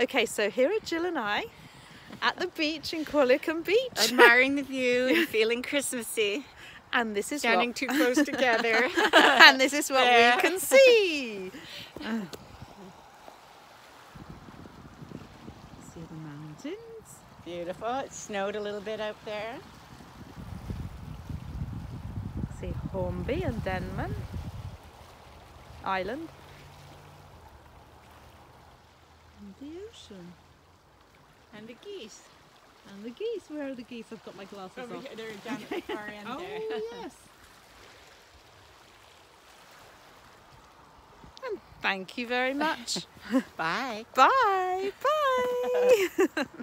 Okay, so here are Jill and I at the beach in Qualicum Beach. Admiring the view and feeling Christmassy. And this is Standing what... too close together. and this is what There. we can see. see the mountains. Beautiful. It snowed a little bit out there. See Hornby and Denman Island. And the ocean. And the geese. And the geese. Where are the geese? I've got my glasses Over on. here, they're down at the far end Oh, there. yes. And thank you very much. Bye. Bye. Bye.